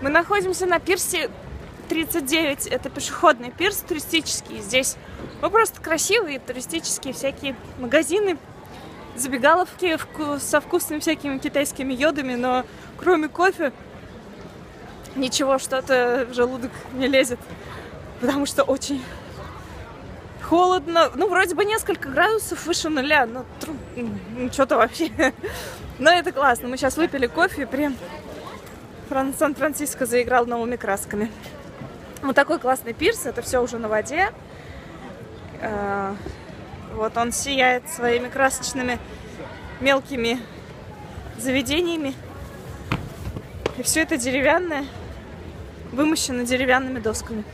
Мы находимся на пирсе 39. Это пешеходный пирс туристический. Здесь ну, просто красивые туристические всякие магазины, забегаловки со вкусными всякими китайскими йодами, но кроме кофе ничего что-то в желудок не лезет, потому что очень холодно. Ну, вроде бы несколько градусов выше нуля, но тру- что-то вообще. Но это классно. Мы сейчас выпили кофе, прям Сан-Франциско заиграл новыми красками. Вот такой классный пирс, это все уже на воде. Э, Вот он сияет своими красочными мелкими заведениями. И все это деревянное, вымощено деревянными досками.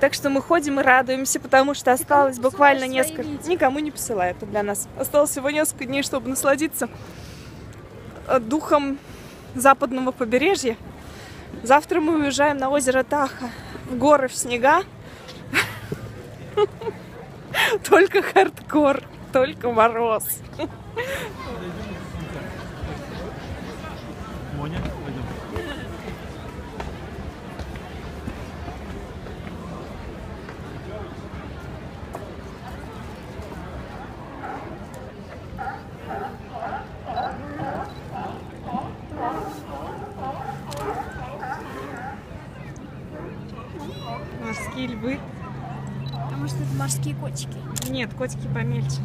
Так что мы ходим и радуемся, потому что осталось буквально свои несколько... Никому не посылаю это для нас. Осталось всего несколько дней, чтобы насладиться духом западного побережья. Завтра мы уезжаем на озеро Таха, в горы, в снега. Только хардкор, только мороз. Моня, Морские львы. Потому что это морские котики. Нет, котики помельче.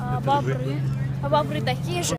А бобры. А бобры такие же.